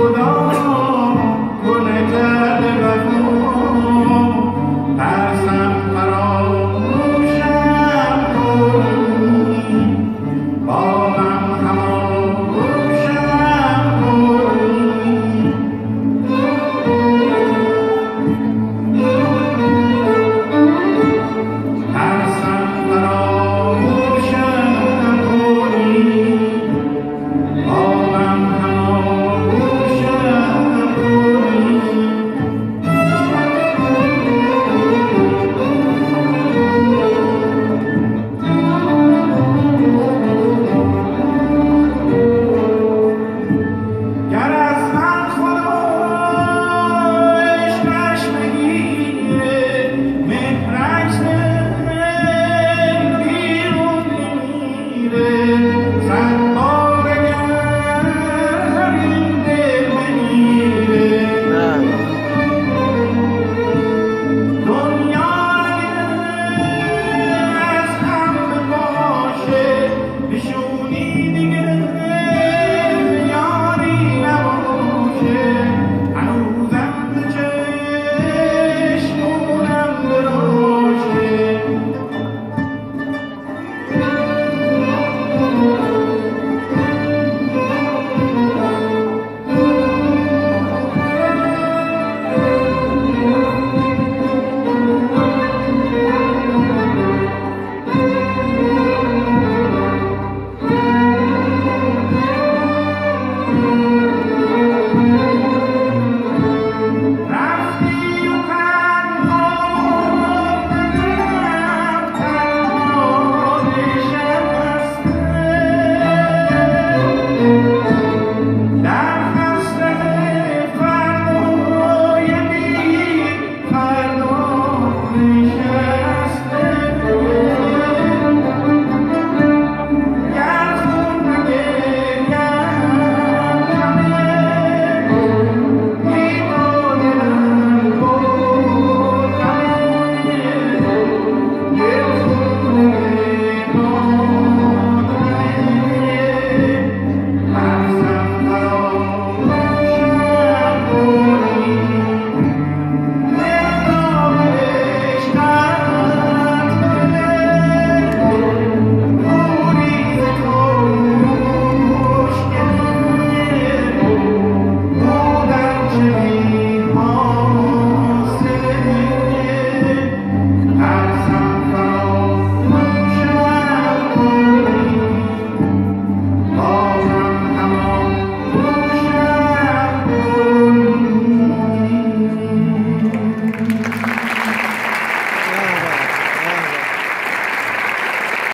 Buddha.